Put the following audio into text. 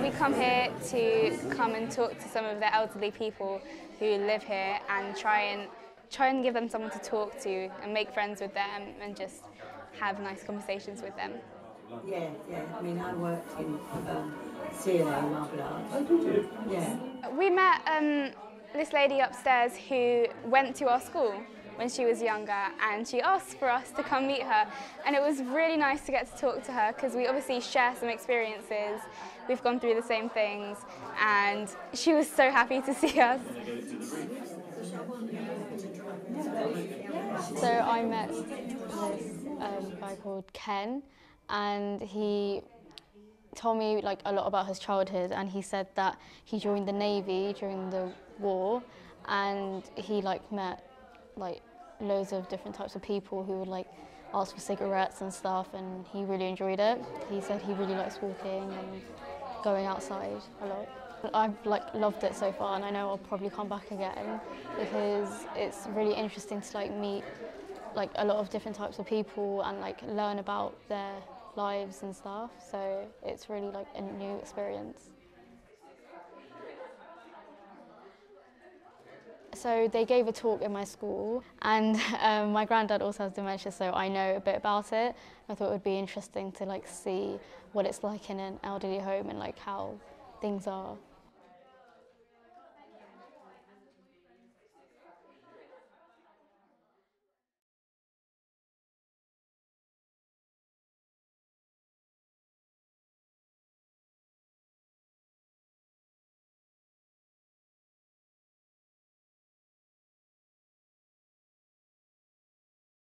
We come here to come and talk to some of the elderly people who live here and try and try and give them someone to talk to and make friends with them and just have nice conversations with them. Yeah, yeah. I mean, I worked in um, C&A Marble Arch. Oh, did you? Yeah. We met um, this lady upstairs who went to our school when she was younger and she asked for us to come meet her. And it was really nice to get to talk to her because we obviously share some experiences. We've gone through the same things and she was so happy to see us. So I met this um, guy called Ken and he told me like a lot about his childhood and he said that he joined the navy during the war and he like met like loads of different types of people who would like ask for cigarettes and stuff and he really enjoyed it. He said he really likes walking and going outside a lot. I've like loved it so far and I know I'll probably come back again because it's really interesting to like meet like a lot of different types of people and like learn about their lives and stuff so it's really like a new experience. So they gave a talk in my school and um, my granddad also has dementia so I know a bit about it. I thought it would be interesting to like see what it's like in an elderly home and like how things are